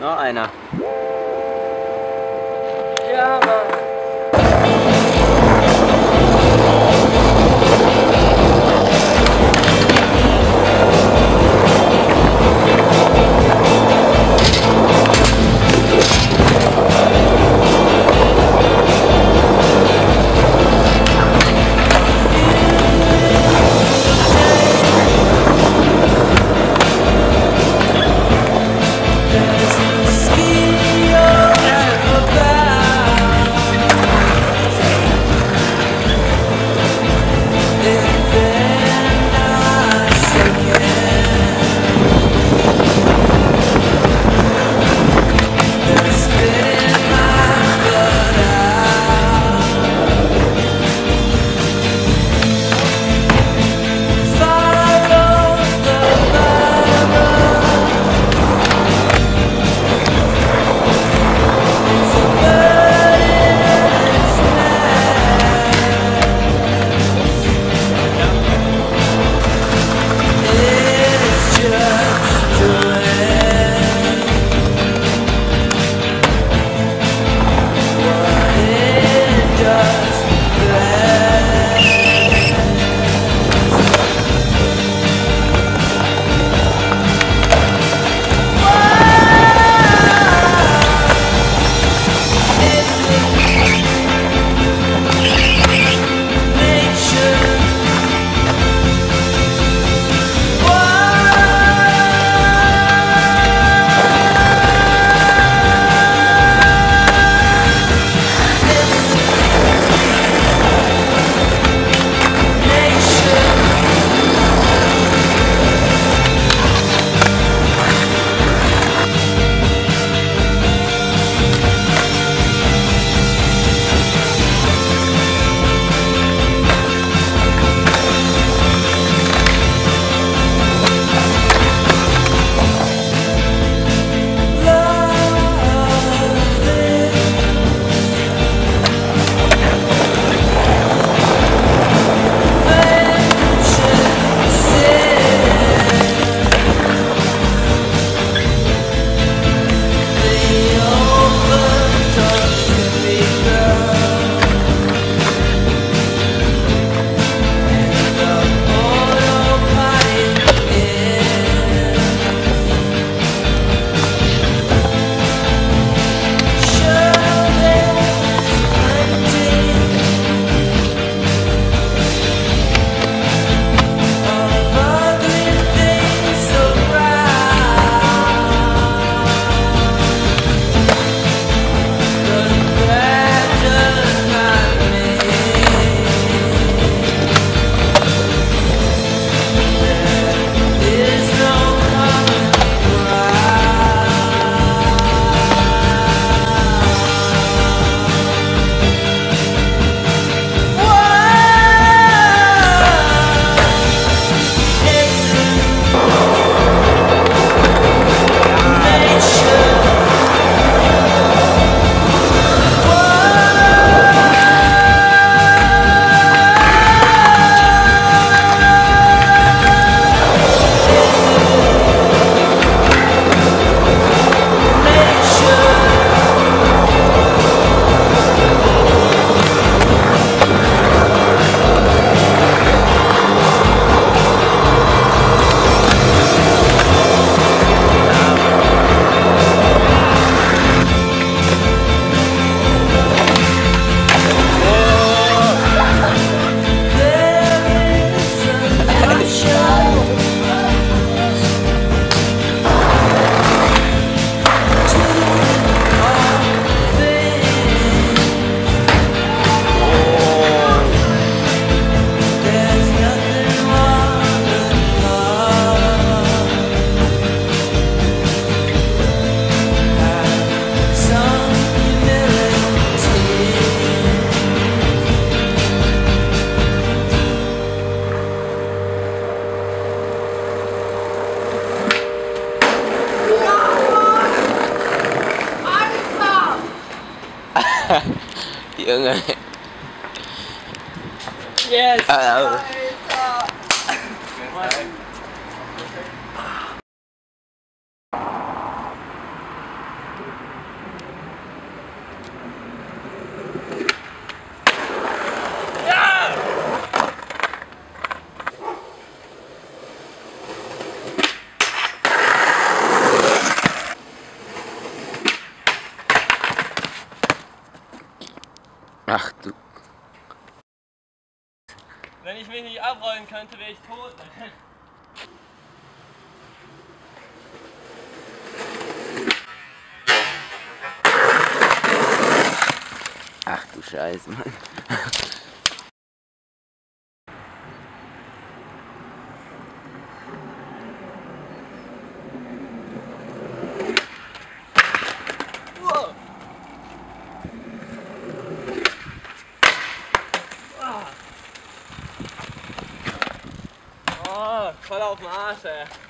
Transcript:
Noch einer. Ja, Mann. chị ưng yes à, ừ. Ach du. Wenn ich mich nicht abrollen könnte, wäre ich tot. Ach du Scheiße, Mann. Voll auf den Arsch, ey.